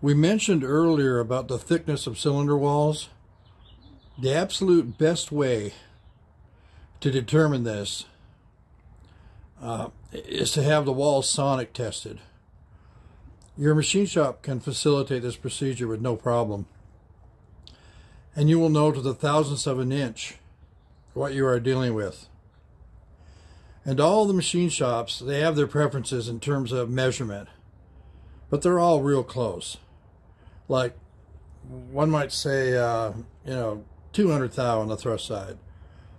We mentioned earlier about the thickness of cylinder walls. The absolute best way to determine this uh, is to have the walls sonic tested. Your machine shop can facilitate this procedure with no problem. And you will know to the thousandths of an inch what you are dealing with. And all the machine shops, they have their preferences in terms of measurement, but they're all real close. Like one might say, uh, you know, 200 thou on the thrust side.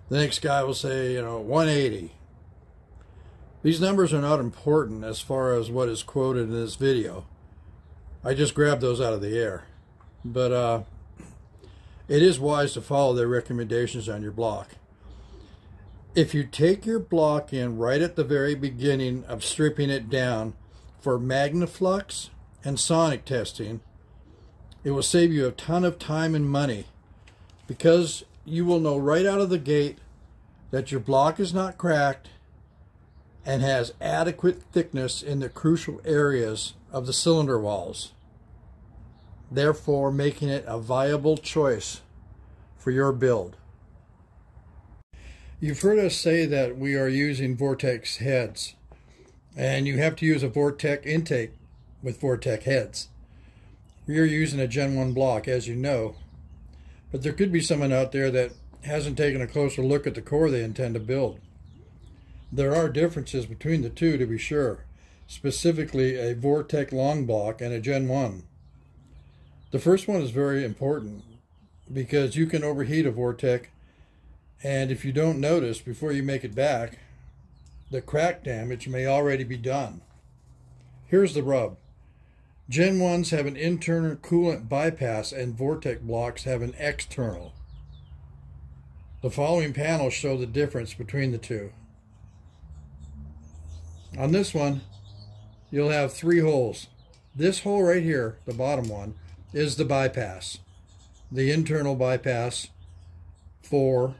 The next guy will say, you know, 180. These numbers are not important as far as what is quoted in this video. I just grabbed those out of the air. But uh, it is wise to follow their recommendations on your block. If you take your block in right at the very beginning of stripping it down for Magnaflux and sonic testing, it will save you a ton of time and money because you will know right out of the gate that your block is not cracked and has adequate thickness in the crucial areas of the cylinder walls, therefore making it a viable choice for your build. You've heard us say that we are using Vortec heads, and you have to use a Vortec intake with Vortec heads. Are using a Gen 1 block, as you know, but there could be someone out there that hasn't taken a closer look at the core they intend to build. There are differences between the two, to be sure, specifically a Vortec long block and a Gen 1. The first one is very important because you can overheat a Vortec, and if you don't notice before you make it back, the crack damage may already be done. Here's the rub. Gen 1s have an internal coolant bypass and Vortec blocks have an external. The following panels show the difference between the two. On this one, you'll have three holes. This hole right here, the bottom one, is the bypass. The internal bypass for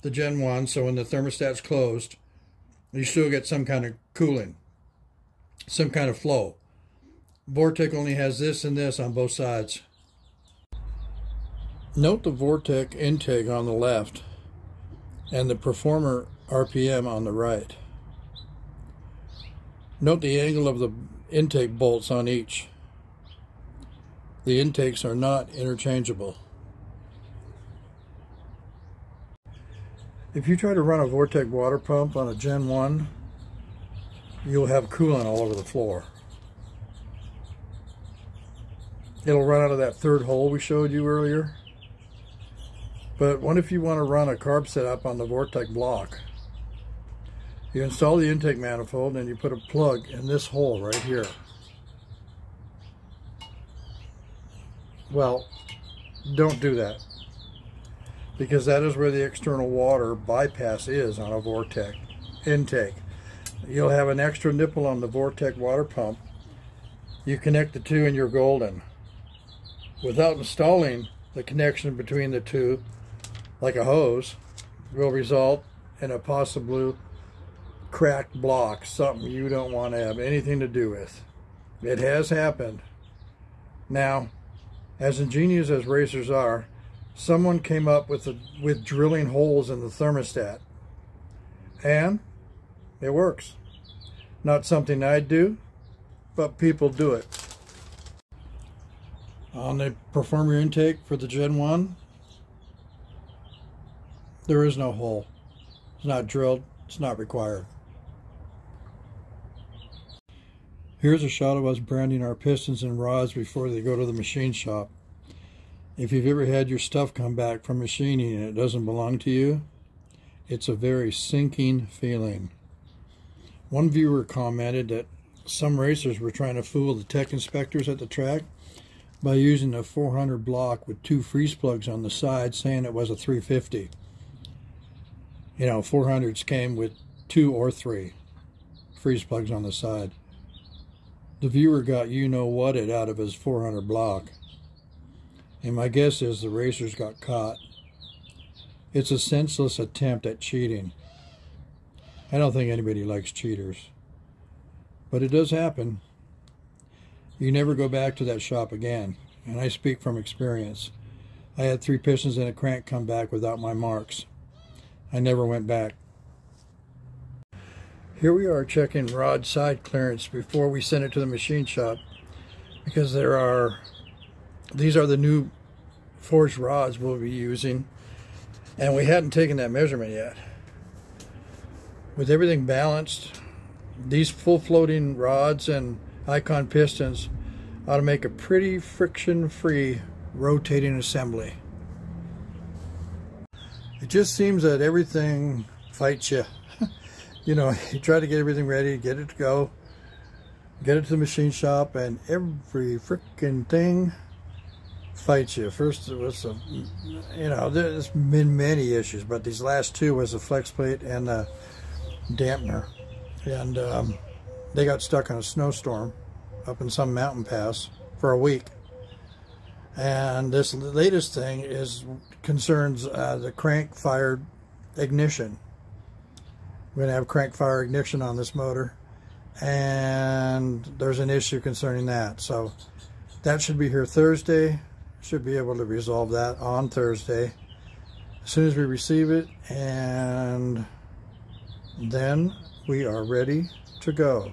the Gen 1, so when the thermostat's closed, you still get some kind of cooling, some kind of flow. Vortec only has this and this on both sides. Note the Vortec intake on the left and the Performer RPM on the right. Note the angle of the intake bolts on each. The intakes are not interchangeable. If you try to run a Vortec water pump on a Gen 1, you'll have coolant all over the floor. It'll run out of that third hole we showed you earlier. But what if you want to run a carb setup on the Vortec block? You install the intake manifold and you put a plug in this hole right here. Well, don't do that because that is where the external water bypass is on a Vortec intake. You'll have an extra nipple on the Vortec water pump. You connect the two and you're golden without installing the connection between the two, like a hose, will result in a possible cracked block, something you don't want to have anything to do with. It has happened. Now, as ingenious as racers are, someone came up with with drilling holes in the thermostat. And it works. Not something I'd do, but people do it. On the performer intake for the Gen 1, there is no hole. It's not drilled. It's not required. Here's a shot of us branding our pistons and rods before they go to the machine shop. If you've ever had your stuff come back from machining and it doesn't belong to you, it's a very sinking feeling. One viewer commented that some racers were trying to fool the tech inspectors at the track by using a 400 block with two freeze plugs on the side saying it was a 350. You know, 400s came with two or three freeze plugs on the side. The viewer got you know what it out of his 400 block. And my guess is the racers got caught. It's a senseless attempt at cheating. I don't think anybody likes cheaters. But it does happen. You never go back to that shop again. And I speak from experience. I had three pistons and a crank come back without my marks. I never went back. Here we are checking rod side clearance before we send it to the machine shop because there are, these are the new forged rods we'll be using and we hadn't taken that measurement yet. With everything balanced, these full floating rods and icon pistons ought to make a pretty friction-free rotating assembly. It just seems that everything fights you. you know, you try to get everything ready, get it to go, get it to the machine shop, and every freaking thing fights you. First, it was a, you know, there's been many issues, but these last two was the flex plate and the dampener. And um, they got stuck in a snowstorm up in some mountain pass for a week. And this latest thing is concerns uh, the crank fired ignition. We're going to have crank fire ignition on this motor and there's an issue concerning that. So that should be here Thursday. Should be able to resolve that on Thursday as soon as we receive it and then we are ready to go.